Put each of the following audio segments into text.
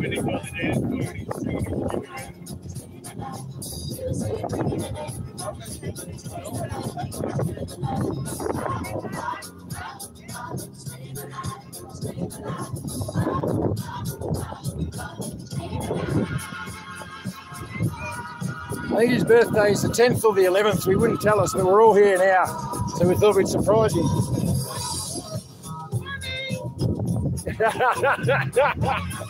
I think his birthday is the 10th or the 11th. We wouldn't tell us, but we're all here now. So we thought we'd surprise him.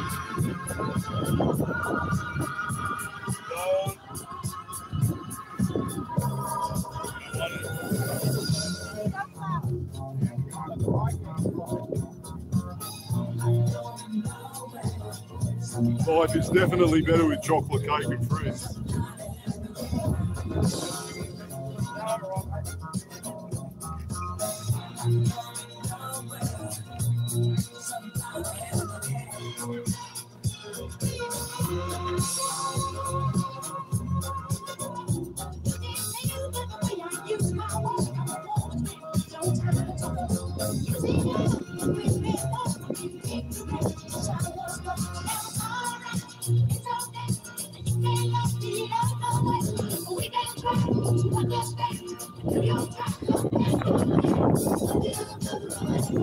life is definitely better with chocolate cake and fries.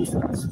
defense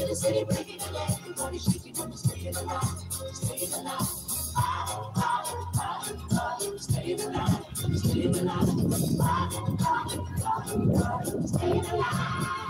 In the city, breaking the leg. Everybody's shaking, I'm staying alive, staying alive. Ow, ow, ow, ow, staying alive, staying alive. Ow, ow, ow, ow, staying alive.